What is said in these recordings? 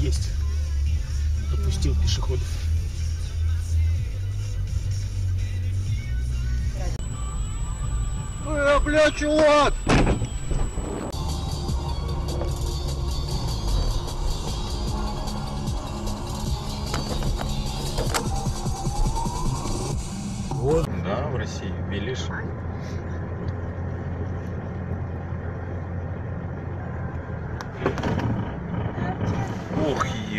есть. Пропустил пешеходов. Э, бля, чувак! Вот. Да, в России велишь.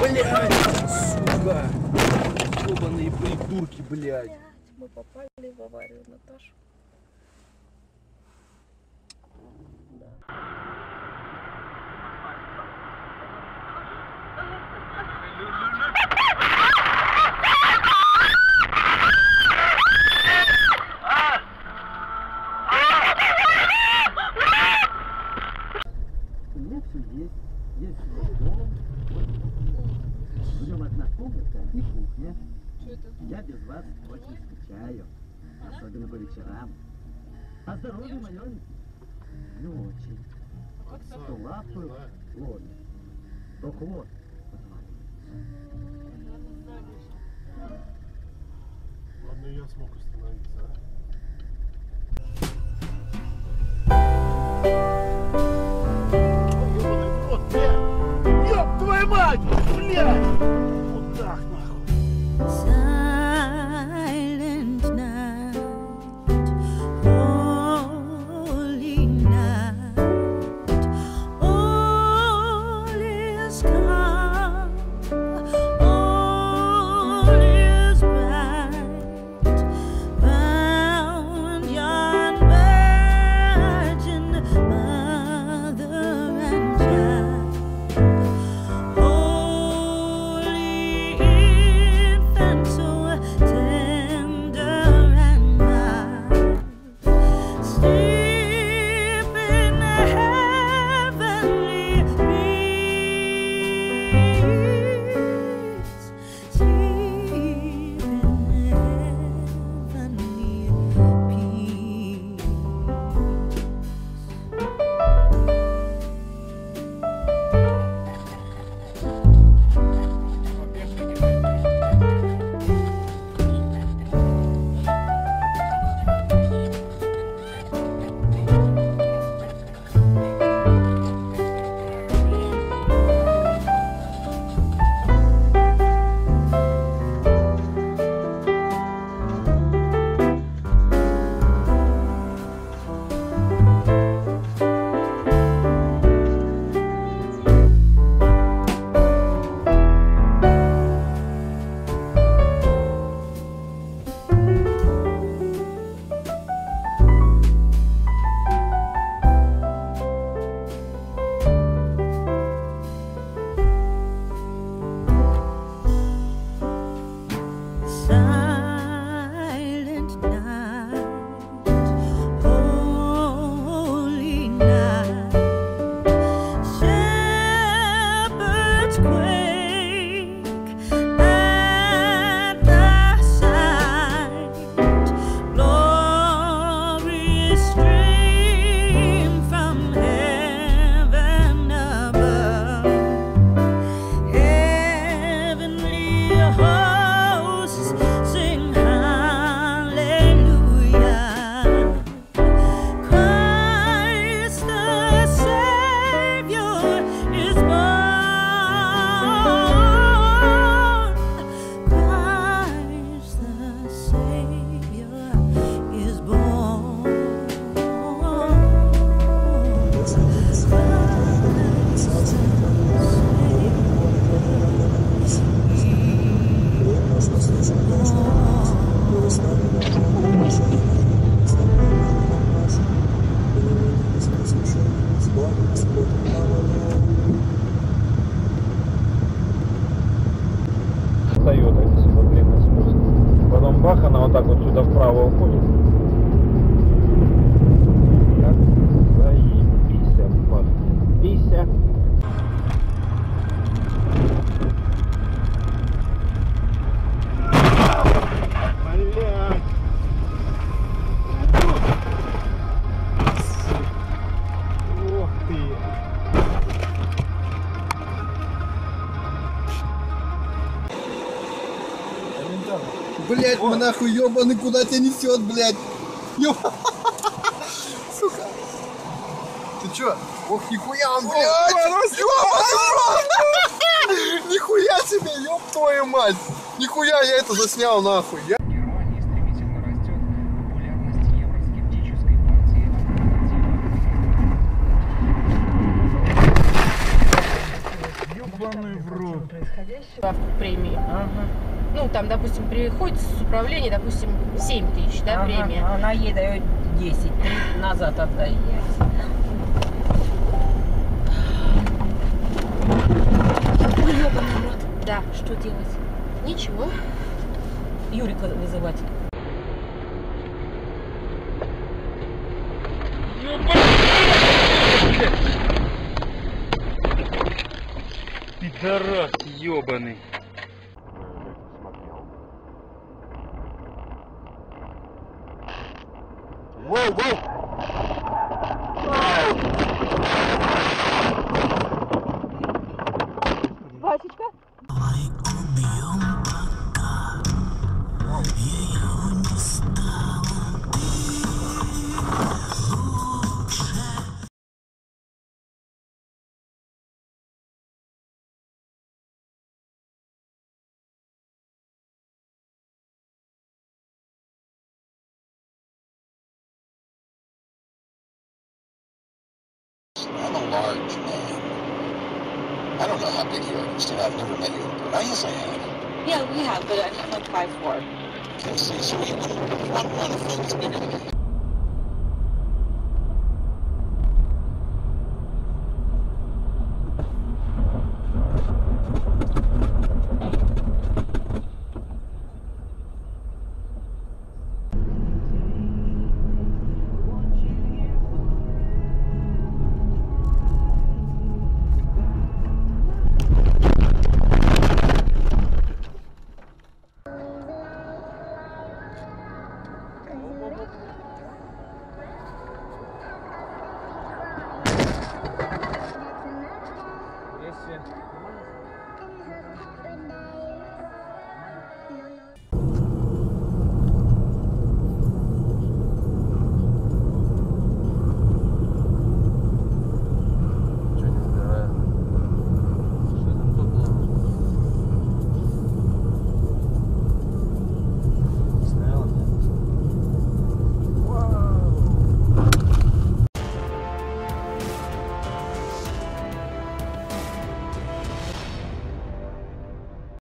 Блять, сука! Ебаные придурки, блядь. Блядь, мы попали в аварию, Наташа. У скучаю. Особенно по вечерам. А здоровье мое не очень. Что лапы, вот. Только вот. Ладно, я смог остановиться, а? бах, она вот так вот сюда вправо уходит. Как заебись пахнет. Пися. Блять, мы нахуй ебаный, куда тебя несет, блядь? Ёб... Сука. Ты чё? Ох, нихуя он, блядь! Нихуя себе, ёб твою мать! Нихуя я это заснял нахуй! Я... в премии. Ну, там, допустим, приходит с управления, допустим, 7 тысяч, да, премия. Она ей дает 10, 3 назад отдай. Да, что делать? Ничего. Юрика вызывать. Пидорас ебаный. Воу, воу! I'm large man. I don't know how big you are, Christine. I've never met you oh, in person. I guess I have. Yeah, we have, but I'm like five four. Can't see, so you one, one foot's bigger than me.